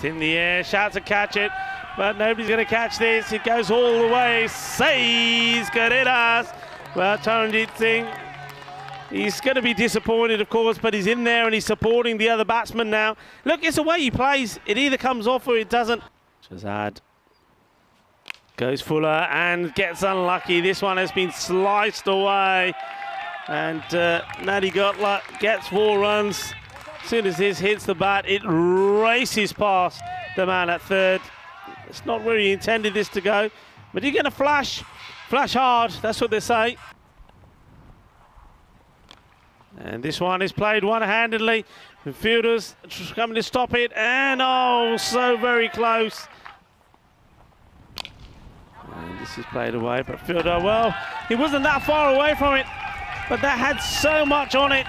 It's in the air, shouts to catch it, but nobody's going to catch this. It goes all the way. Says Carreras. Well, Taranjit Singh, he's going to be disappointed, of course, but he's in there and he's supporting the other batsman now. Look, it's the way he plays. It either comes off or it doesn't. Shazad goes Fuller and gets unlucky. This one has been sliced away. And uh, Nadigotla gets four runs. As soon as this hits the bat, it races past the man at third. It's not where he intended this to go, but you're going to flash, flash hard. That's what they say. And this one is played one-handedly. Fielders coming to stop it, and oh, so very close. And this is played away, but fielder, well, he wasn't that far away from it, but that had so much on it,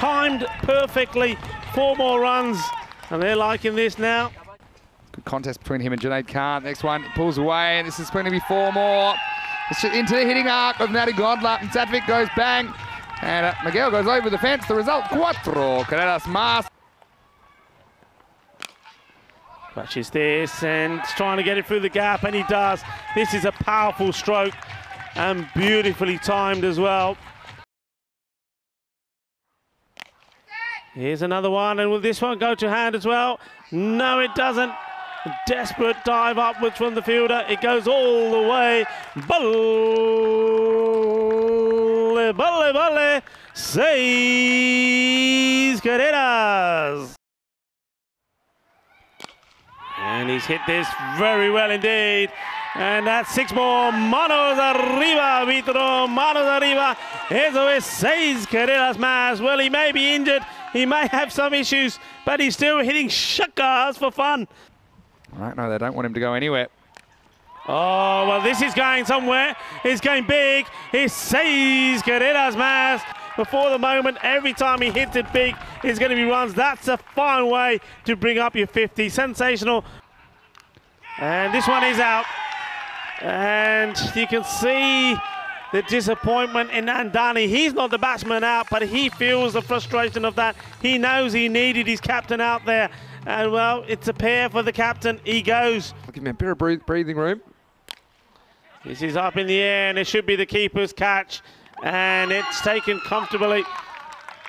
timed perfectly. Four more runs, and they're liking this now. Good contest between him and Junaid Khan. Next one pulls away, and this is going to be four more. It's into the hitting arc of Nadigotla, and Satwik goes bang. And uh, Miguel goes over the fence. The result, cuatro. Carreras más. Catches this and he's trying to get it through the gap, and he does. This is a powerful stroke and beautifully timed as well. Here's another one, and will this one go to hand as well? No, it doesn't. Desperate dive upwards from the fielder. It goes all the way. Balle, balle, balle. Seis Carreras. And he's hit this very well indeed. And that's six more. Manos arriba, Vitro. Manos arriba. Eso es seis carreras más. Well, he may be injured. He may have some issues, but he's still hitting shakas for fun. Right, no, they don't want him to go anywhere. Oh, well, this is going somewhere. It's going big. It's seis carreras más. Before the moment, every time he hits it big, it's going to be runs. That's a fine way to bring up your 50. Sensational. And this one is out. And you can see the disappointment in Andani. He's not the batsman out, but he feels the frustration of that. He knows he needed his captain out there. And well, it's a pair for the captain. He goes. I'll give him a bit of breathing room. This is up in the air, and it should be the keeper's catch. And it's taken comfortably.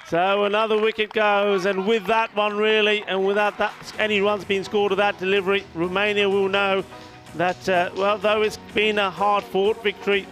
So another wicket goes, and with that one really, and without that any runs being scored of that delivery, Romania will know that, uh, well, though it's been a hard-fought victory,